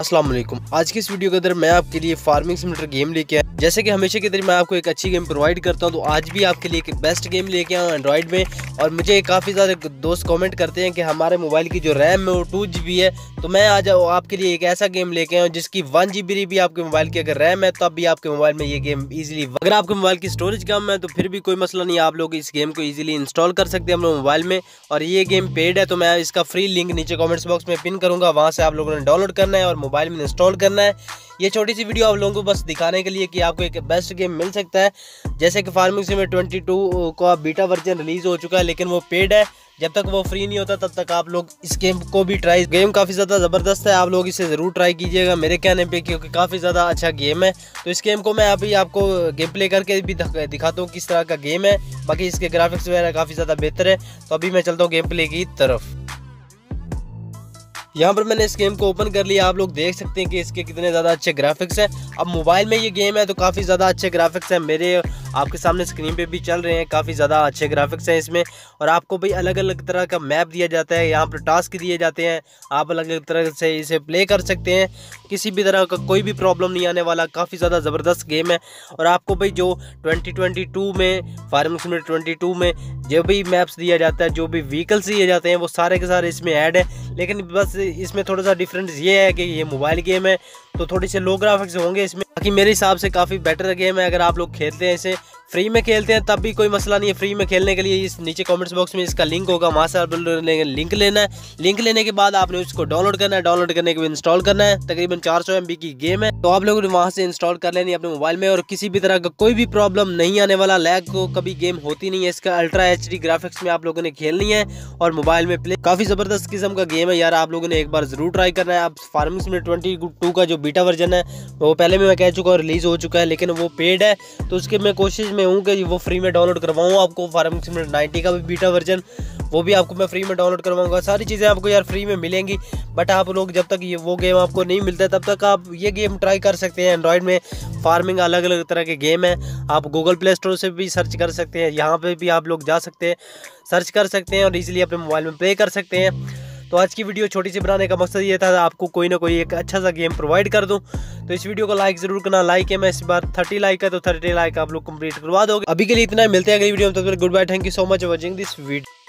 वालेकुम। आज की इस वीडियो के अंदर मैं आपके लिए फ़ार्मिंग सिमिटर गेम लेके आया। जैसे कि हमेशा की तरह मैं आपको एक अच्छी गेम प्रोवाइड करता हूँ तो आज भी आपके लिए एक बेस्ट गेम लेके आया हूँ एंड्रॉइड में। और मुझे काफ़ी ज़्यादा दोस्त कमेंट करते हैं कि हमारे मोबाइल की जो रैम है, वो टू जी है। तो मैं आज आपके लिए एक ऐसा गेम लेके आया हूँ, जिसकी वन जी भी आपके मोबाइल की अगर रैम है, तब भी आपके मोबाइल में ये गेम ईजिली अगर आपके मोबाइल की स्टोरेज कम है तो फिर भी कोई मसला नहीं, आप लोग इस गेम को ईजिली इंस्टॉल कर सकते हैं अपने मोबाइल में। और ये गेम पेड है तो मैं इसका फ्री लिंक नीचे कॉमेंट्स बॉक्स में पिन करूँगा, वहाँ से आप लोगों ने डाउनलोड करना है और मोबाइल में इंस्टॉल करना है। ये छोटी सी वीडियो आप लोगों को बस दिखाने के लिए कि आपको एक बेस्ट गेम मिल सकता है। जैसे कि फ़ार्मिंग सिम ट्वेंटी टू का बीटा वर्जन रिलीज़ हो चुका है, लेकिन वो पेड है। जब तक वो फ्री नहीं होता, तब तक आप लोग इस गेम को भी ट्राई गेम काफ़ी ज़्यादा ज़बरदस्त है। आप लोग इसे ज़रूर ट्राई कीजिएगा मेरे कहने पे, क्योंकि काफ़ी ज़्यादा अच्छा गेम है। तो इस गेम को मैं अभी आपको गेम प्ले करके भी दिखाता हूँ किस तरह का गेम है। बाकी इसके ग्राफिक्स वगैरह काफ़ी ज़्यादा बेहतर है। तो अभी मैं चलता हूँ गेम प्ले की तरफ़। यहाँ पर मैंने इस गेम को ओपन कर लिया। आप लोग देख सकते हैं कि इसके कितने ज़्यादा अच्छे ग्राफिक्स हैं। अब मोबाइल में ये गेम है तो काफ़ी ज़्यादा अच्छे ग्राफिक्स हैं। मेरे आपके सामने स्क्रीन पे भी चल रहे हैं, काफ़ी ज़्यादा अच्छे ग्राफिक्स हैं इसमें और आपको भाई अलग अलग तरह का मैप दिया जाता है, यहाँ पर टास्क दिए जाते हैं, आप अलग अलग तरह से इसे प्ले कर सकते हैं। किसी भी तरह का कोई भी प्रॉब्लम नहीं आने वाला, काफ़ी ज़्यादा ज़बरदस्त गेम है और आपको भाई जो टू में फ़ार्मिंग सिमिलर में जो भी मैप्स दिया जाता है, जो भी व्हीकल्स दिए जाते हैं, वो सारे के सारे इसमें ऐड है। लेकिन बस इसमें थोड़ा सा डिफरेंस ये है कि ये मोबाइल गेम है तो थोड़ी से लो ग्राफिक्स होंगे इसमें। बाकी मेरे हिसाब से काफ़ी बेटर गेम है अगर आप लोग खेलते हैं इसे फ्री में खेलते हैं, तब भी कोई मसला नहीं है। फ्री में खेलने के लिए इस नीचे कमेंट्स बॉक्स में इसका लिंक होगा, वहाँ से आप लिंक लेना है। लिंक लेने के बाद आपने उसको डाउनलोड करना है। डाउनलोड करने के बाद इंस्टॉल करना है। तकरीबन चार सौ की गेम है। तो आप लोगों वहाँ से इंस्टॉल कर लेनी अपने मोबाइल में। और किसी भी तरह का कोई भी प्रॉब्लम नहीं आने वाला। लैग को कभी गेम होती नहीं है। इसका अल्ट्रा एचडी ग्राफिक्स में आप लोगों ने खेलनी है। और मोबाइल में प्ले काफ़ी ज़बरदस्त किस्म का गेम है। यार, आप लोगों ने एक बार ज़रूर ट्राई करना है। आप फ़ार्मिंग में ट्वेंटी टू का जो बीटा वर्जन है, वो पहले भी मैं कह चुका हूँ रिलीज़ हो चुका है। लेकिन वो पेड है। तो उसके मैं कोशिश में हूँ कि वो फ्री में डाउनलोड करवाऊँ, आपको फ़ार्मिंग सिमुलेटर नाइन्टी का भी बीटा वर्जन वो भी आपको मैं फ्री में डाउनलोड करवाऊँगा। सारी चीज़ें आपको यार फ्री में मिलेंगी बट आप लोग जब तक ये, वो गेम आपको नहीं मिलता तब तक आप ये गेम ट्राई कर सकते हैं। एंड्रॉयड में फ़ार्मिंग अलग अलग तरह के गेम है। आप गूगल प्ले स्टोर से भी सर्च कर सकते हैं, यहाँ पे भी आप लोग जा सकते हैं सर्च कर सकते हैं और इजीली अपने मोबाइल में प्ले कर सकते हैं। तो आज की वीडियो छोटी सी बनाने का मकसद ये था, आपको कोई ना कोई एक अच्छा सा गेम प्रोवाइड कर दूँ। तो इस वीडियो को लाइक ज़रूर करना लाइक है, मैं इस बार थर्टी लाइक है तो थर्टी लाइक आप लोग कंप्लीट करवा दोगे। अभी के लिए इतना मिलते हैं अगली वीडियो में तो good bye thank you so much watching this video